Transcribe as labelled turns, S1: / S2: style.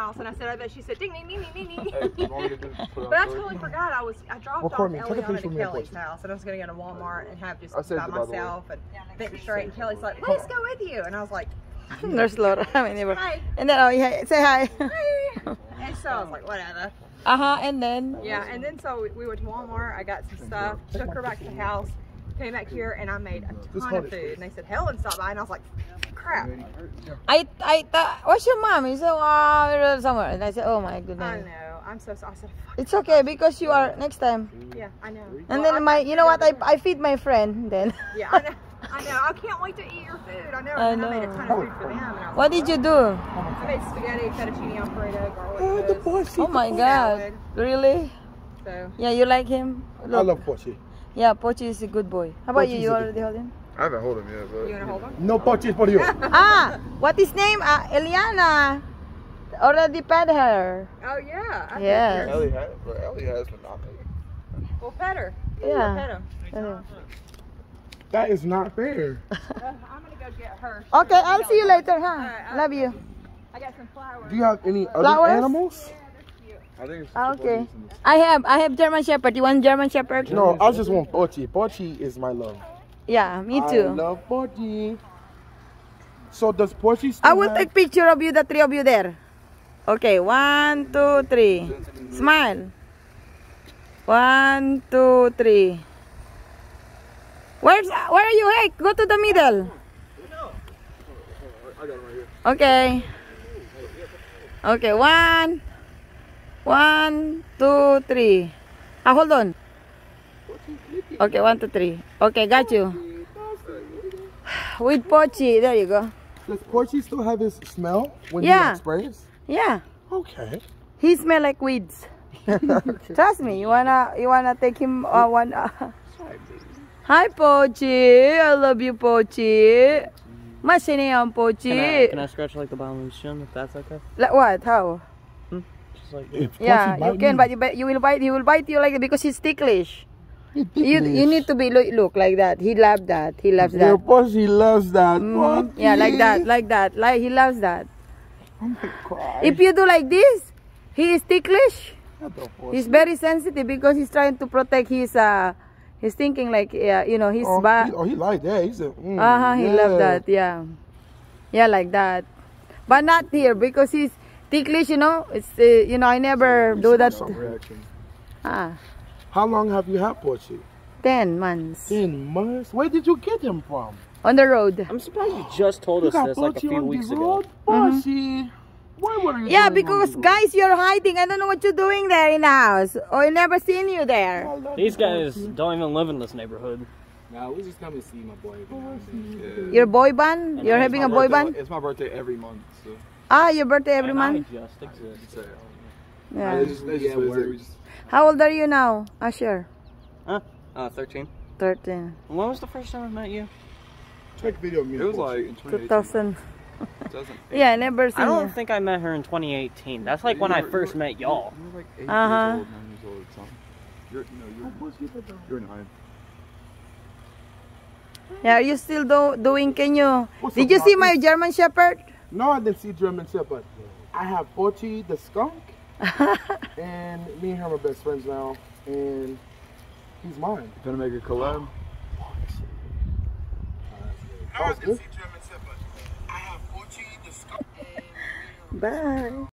S1: house and I said, I bet she said ding ding ding ding ding ding.
S2: you want me to do- put on
S1: But I totally forgot I was I dropped
S3: Record
S1: off
S3: me.
S1: Eliana
S3: picture
S1: to
S3: me
S1: Kelly's house and I was gonna go to Walmart and have just
S2: I saved
S1: by
S2: by the way.
S1: myself and think straight and Kelly's like, let's go with you and I was like,
S4: There's Laura. I mean, never.
S1: hi.
S4: And then, oh, yeah, say hi.
S1: hi. And so I was like, whatever.
S4: Uh huh. And then.
S1: Yeah, and then so we- we went to Walmart. I got some stuff, took her back to the house, came back here, and I made a ton
S3: hold
S1: of
S3: it.
S1: food. And they said, Helen stopped by, and I was like, crap.
S4: I I thought, what's your mom? He said, oh, we're somewhere. And I said, oh my goodness.
S1: I
S4: goodness.
S1: know. I'm so sorry. I said, fuck.
S4: It's okay because you are next time.
S1: Yeah, I know.
S4: And
S1: Well,
S4: then
S1: I-
S4: my, you know what? I, I feed my friend then.
S1: Yeah, I know. I know. I can't wait to eat your food. I know.
S4: I
S1: and I made a ton of food for them. And I was
S4: What
S1: like,
S4: did you oh. do?
S1: I made spaghetti, fettuccine alfredo, garlic
S3: Oh, the
S1: toast.
S3: boy,
S4: Oh my
S1: Salad.
S4: God. Really?
S1: So
S4: Yeah, you like him?
S3: I love Poochi.
S4: Yeah, Poochi is a good boy. How about you?
S3: Poochi's
S4: You
S3: a
S4: already hold him?
S2: I haven't hold him yet, but
S1: you wanna hold them?
S3: No Poochi is for you.
S4: ah, what is his name? Uh, Eliana. Already pet her.
S1: Oh yeah. I think
S4: Yes.
S1: you're-
S2: Ellie has, but Ellie has, but not me.
S1: Well, pet her.
S4: Yeah.
S1: Pet him.
S4: Anyway.
S3: That is not fair.
S1: Uh, I'm gonna go get her.
S4: Okay, I'll see you later, huh?
S1: Alright, I'll-
S4: Love you.
S1: I got some flowers.
S3: Do you have any other
S4: Flowers?
S3: animals?
S2: I think it's
S4: Ah, okay.
S2: the boys in this-
S4: I have I have German Shepherd. You want German Shepherd?
S3: No, I just want Poochi. Poochi is my love.
S4: Yeah, me too.
S3: I love Poochi. So does Poochi still
S4: I will
S3: have-
S4: take picture of you, the three of you there. Okay, one, two, three. Smile. One, two, three. Where's where are you? Hey, go to the middle.
S2: I got him right here.
S4: Okay. Okay, one, one, two, three. Ah, hold on. Okay, one, two, three. Okay, got you. With Poochi, there you go.
S3: Does Poochi still have his smell when
S4: Yeah.
S3: he like, sprays?
S4: Yeah,
S3: Okay.
S4: he smell like weeds. Trust me. You wanna, you wanna take him uh, one. Uh, Hi, Poochi. I love you, Poochi. Masinihan, Poochi.
S5: Can I, can I scratch like the bottom of his chin if that's okay?
S4: Like what? How?
S5: Just like
S4: Yeah, you can,
S3: me,
S4: but you, but you will bite. He will bite you like that because he's ticklish.
S3: he
S4: You you need to be look, look like that. He loves that. He loves
S3: Your
S4: that.
S3: he loves that.
S4: Mhm. Yeah, like that, like that. Like he loves that.
S3: I'm gonna.
S4: If you do like this, he is ticklish.
S3: Not the Poochi.
S4: He's very sensitive because he's trying to protect his uh he's thinking like uh, you know his
S3: oh,
S4: ba-
S3: he, oh, he like that. He said, mm,
S4: uh huh he
S3: yeah.
S4: love that yeah yeah like that but not here because he's ticklish you know it's uh, you know I never do that
S2: Some reaction.
S4: ah
S3: How long have you had Poochi?
S4: 10 months
S3: Ten months. Where did you get him from?
S4: on the road
S5: I'm surprised you just told
S3: You
S5: us
S3: got
S5: this like a
S3: Poochi
S5: few
S3: on
S5: weeks
S3: the
S5: ago.
S3: road? Poochi. Why were you
S4: yeah because guys you're hiding I don't know what you're doing there in the house or I never seen you there
S3: I
S5: These guys
S3: Poochi.
S5: don't even live in this neighborhood.
S6: Nah, we just come and see my boy. every now and then.
S2: Yeah.
S4: your boy band
S6: And
S4: you're having a boy
S2: birthday-
S4: band
S2: It's my birthday every month, so.
S4: Ah your birthday every
S5: And
S4: month
S5: I just exist.
S2: so
S4: yeah
S2: They just, they just
S6: Yeah,
S2: visit,
S6: word.
S2: we just-
S4: how old are you now Asher
S5: Uh, 13.
S4: 13
S5: When was the first time I met you?
S3: Take video of me.
S2: It was like in
S4: 2000 yeah I never seen
S5: I don't
S4: you
S5: think I met her in 2018. That's like
S2: You
S5: when I
S2: were- you
S5: first
S2: were-
S5: met y'all.
S2: You were like eight
S4: Uh-huh.
S2: years old, nine years old, or something. You're, no, you're, you're nine.
S4: Yeah, are you still do, doing? Can you? Did you see my German Shepherd?
S3: No, I didn't see German Shepherd. I have Poochi the skunk, and me and him are best friends now, and he's mine.
S2: Gonna make a collab?
S3: That was good.
S4: Bye.